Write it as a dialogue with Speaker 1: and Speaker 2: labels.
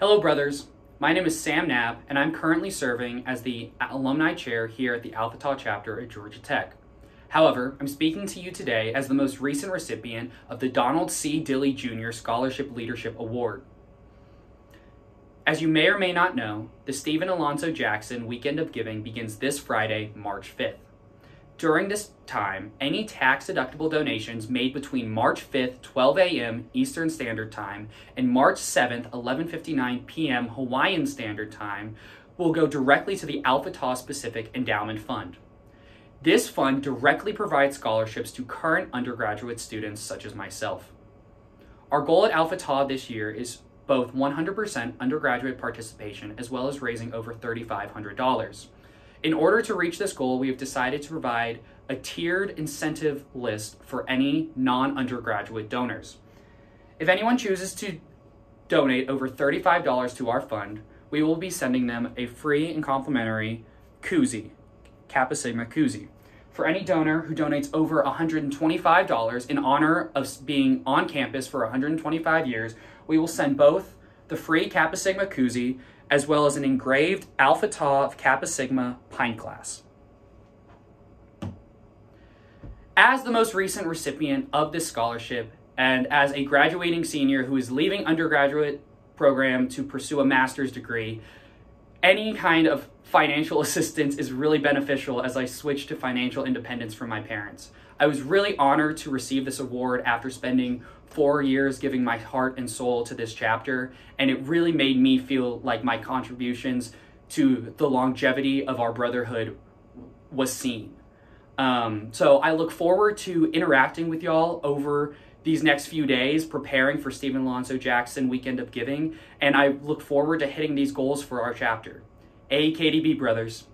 Speaker 1: Hello, brothers. My name is Sam Naab, and I'm currently serving as the alumni chair here at the Alpha Tau chapter at Georgia Tech. However, I'm speaking to you today as the most recent recipient of the Donald C. Dilly Jr. Scholarship Leadership Award. As you may or may not know, the Stephen Alonzo Jackson Weekend of Giving begins this Friday, March 5th. During this time, any tax deductible donations made between March 5th, 12 a.m. Eastern Standard Time and March 7th, 11:59 p.m. Hawaiian Standard Time will go directly to the Alpha Tau Specific Endowment Fund. This fund directly provides scholarships to current undergraduate students such as myself. Our goal at Alpha Tau this year is both 100% undergraduate participation as well as raising over $3,500. In order to reach this goal, we have decided to provide a tiered incentive list for any non undergraduate donors. If anyone chooses to donate over $35 to our fund, we will be sending them a free and complimentary koozie, Kappa Sigma koozie. For any donor who donates over $125 in honor of being on campus for 125 years, we will send both the free Kappa Sigma koozie as well as an engraved Alpha Tau of Kappa Sigma pint glass. As the most recent recipient of this scholarship, and as a graduating senior who is leaving undergraduate program to pursue a master's degree, any kind of financial assistance is really beneficial as I switch to financial independence from my parents. I was really honored to receive this award after spending four years giving my heart and soul to this chapter, and it really made me feel like my contributions to the longevity of our brotherhood was seen. Um, so I look forward to interacting with y'all over these next few days, preparing for Stephen Alonzo Jackson Weekend of Giving, and I look forward to hitting these goals for our chapter. AEKDB Brothers.